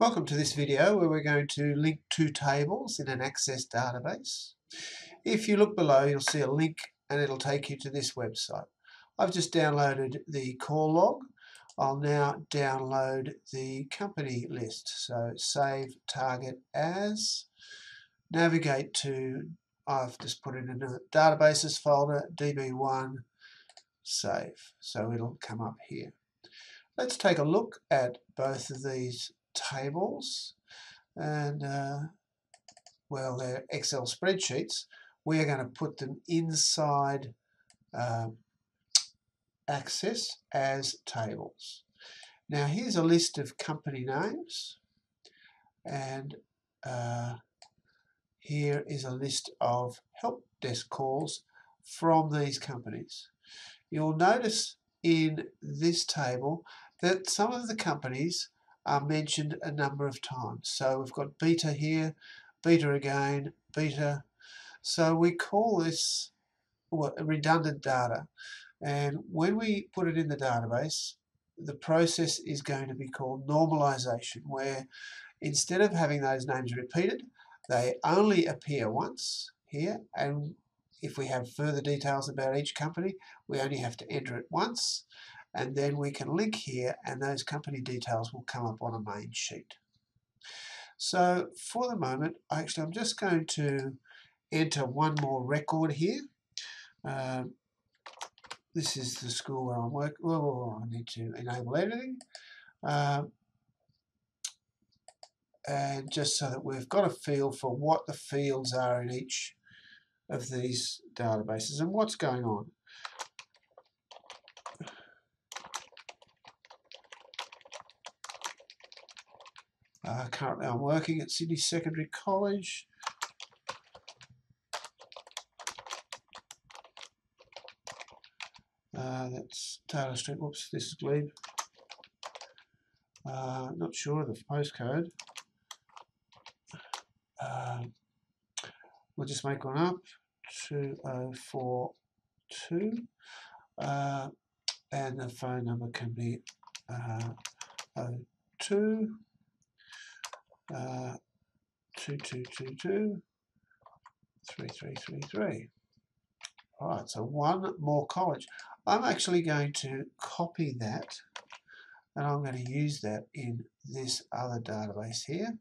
Welcome to this video where we're going to link two tables in an Access database. If you look below you'll see a link and it'll take you to this website. I've just downloaded the call log. I'll now download the company list. So save target as, navigate to, I've just put it in a databases folder, DB1, save. So it'll come up here. Let's take a look at both of these tables and uh, well they're Excel spreadsheets we're going to put them inside uh, Access as tables. Now here's a list of company names and uh, here is a list of help desk calls from these companies. You'll notice in this table that some of the companies are mentioned a number of times. So we've got beta here, beta again, beta. So we call this redundant data. And when we put it in the database, the process is going to be called normalization, where instead of having those names repeated, they only appear once here. And if we have further details about each company, we only have to enter it once and then we can link here and those company details will come up on a main sheet. So for the moment, actually I'm just going to enter one more record here. Um, this is the school where I'm working. Oh, I need to enable editing. Um, and just so that we've got a feel for what the fields are in each of these databases and what's going on. Uh, currently I'm working at Sydney Secondary College. Uh, that's Taylor Street. Whoops, this is Glebe. Uh, not sure of the postcode. Uh, we'll just make one up. 2042. Uh, and the phone number can be uh, 02 uh, 2222 3333. Alright, so one more college. I'm actually going to copy that and I'm going to use that in this other database here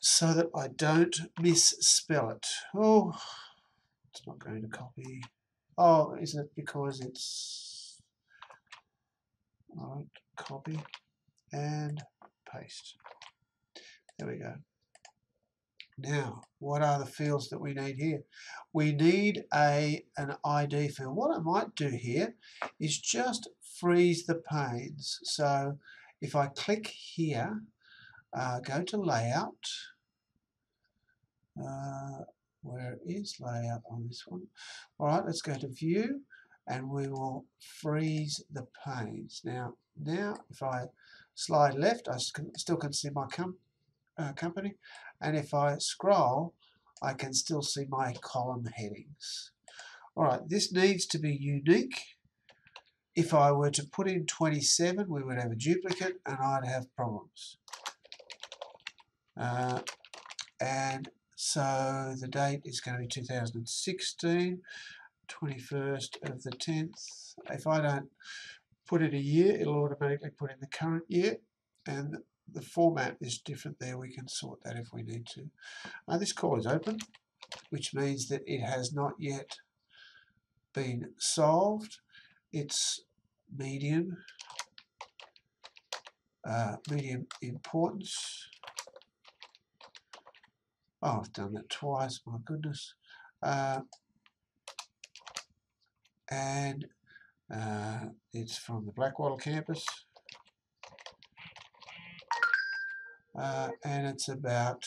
so that I don't misspell it. Oh, it's not going to copy. Oh, is it because it's... Alright, copy and paste. There we go. Now, what are the fields that we need here? We need a an ID field. What I might do here is just freeze the panes. So if I click here, uh, go to layout, uh, where is layout on this one? All right, let's go to view and we will freeze the panes. Now, now if I slide left, I still can see my com uh, company. And if I scroll, I can still see my column headings. Alright, this needs to be unique. If I were to put in 27, we would have a duplicate and I'd have problems. Uh, and so the date is going to be 2016, 21st of the 10th. If I don't put in a year, it'll automatically put in the current year. And the format is different there. We can sort that if we need to. This call is open, which means that it has not yet been solved. It's medium, uh, medium importance. Oh, I've done that twice, my goodness. Uh, and uh, it's from the Blackwattle campus. Uh, and it's about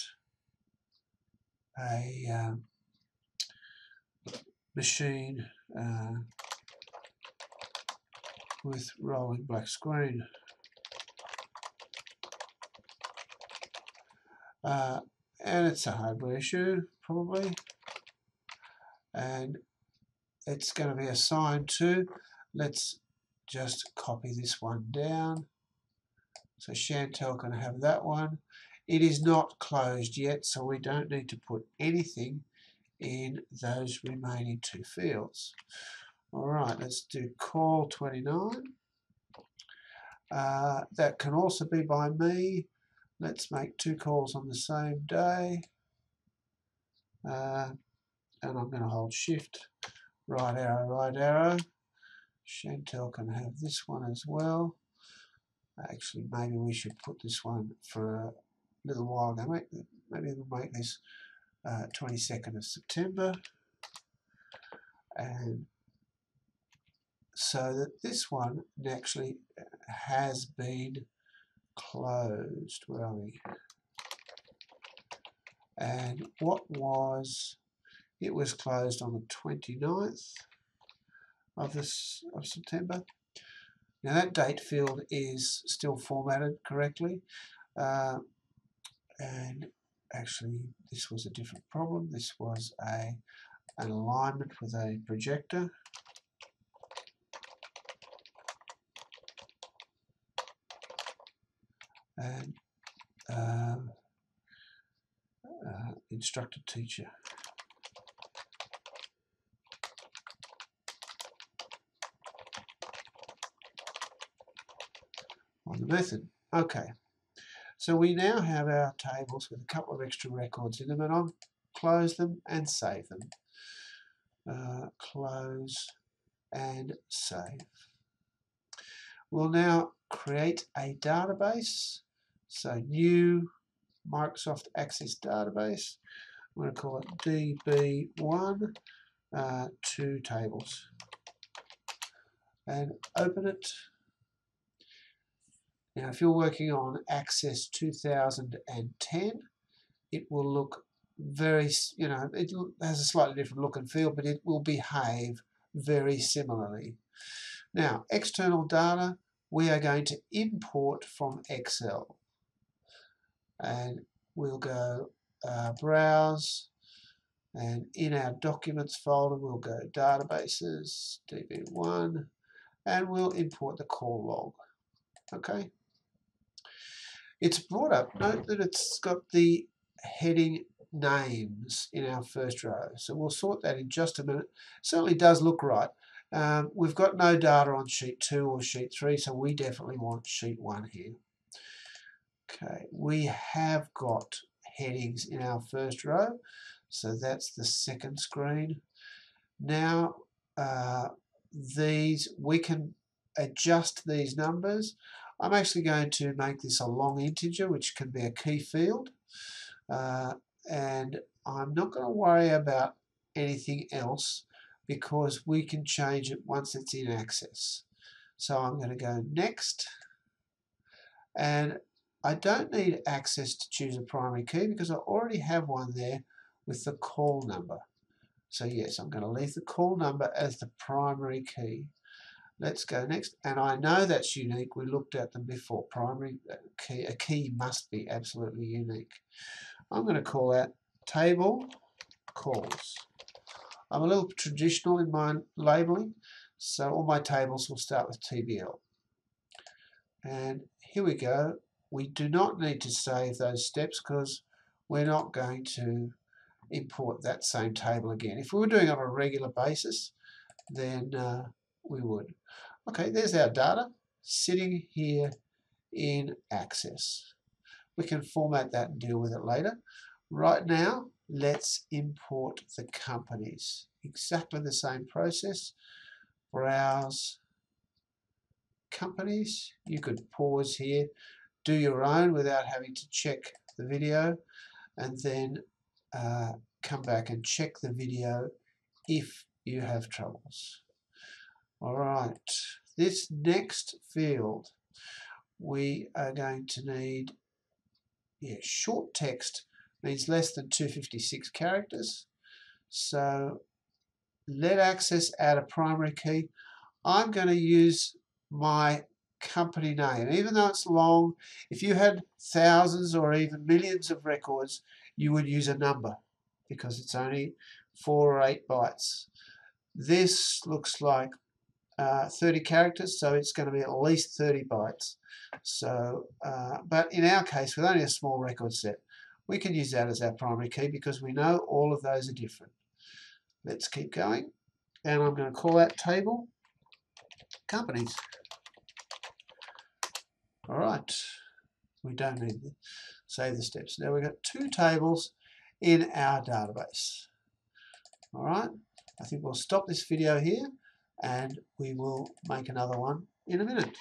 a um, machine uh, with rolling black screen. Uh, and it's a hardware issue probably and it's going to be assigned to let's just copy this one down So Chantel can have that one. It is not closed yet, so we don't need to put anything in those remaining two fields. All right, let's do call 29. Uh, that can also be by me. Let's make two calls on the same day. Uh, and I'm going to hold shift, right arrow, right arrow. Chantel can have this one as well. Actually, maybe we should put this one for a little while ago. Maybe we'll make this uh, 22nd of September. And so that this one actually has been closed. Where are we? And what was, it was closed on the 29th of this of September. Now that date field is still formatted correctly. Uh, and actually this was a different problem. This was a an alignment with a projector. And uh, uh, instructor teacher. on the method. Okay. So we now have our tables with a couple of extra records in them and I'll close them and save them. Uh, close and save. We'll now create a database. So new Microsoft Access database. I'm going to call it DB1 uh, two tables and open it now, if you're working on Access 2010, it will look very, you know, it has a slightly different look and feel, but it will behave very similarly. Now, external data, we are going to import from Excel. And we'll go uh, Browse, and in our Documents folder, we'll go Databases, DB1, and we'll import the call log. Okay. It's brought up, note that it's got the heading names in our first row. So we'll sort that in just a minute. Certainly does look right. Um, we've got no data on sheet 2 or sheet 3, so we definitely want sheet 1 here. Okay, we have got headings in our first row, so that's the second screen. Now, uh, these, we can adjust these numbers. I'm actually going to make this a long integer, which can be a key field. Uh, and I'm not going to worry about anything else because we can change it once it's in access. So I'm going to go next. And I don't need access to choose a primary key because I already have one there with the call number. So yes, I'm going to leave the call number as the primary key. Let's go next. And I know that's unique. We looked at them before. Primary uh, key, a key must be absolutely unique. I'm going to call that table calls. I'm a little traditional in my labeling, so all my tables will start with TBL. And here we go. We do not need to save those steps because we're not going to import that same table again. If we were doing it on a regular basis, then uh, we would. Okay, there's our data sitting here in Access. We can format that and deal with it later. Right now, let's import the companies. Exactly the same process. Browse companies. You could pause here, do your own without having to check the video, and then uh, come back and check the video if you have troubles. Alright, this next field we are going to need yeah, short text means less than 256 characters. So let access add a primary key. I'm going to use my company name. Even though it's long, if you had thousands or even millions of records, you would use a number because it's only four or eight bytes. This looks like uh, 30 characters, so it's going to be at least 30 bytes. So, uh, but in our case, with only a small record set, we can use that as our primary key because we know all of those are different. Let's keep going. And I'm going to call that table companies. All right, we don't need to save the steps. Now we've got two tables in our database. All right, I think we'll stop this video here and we will make another one in a minute.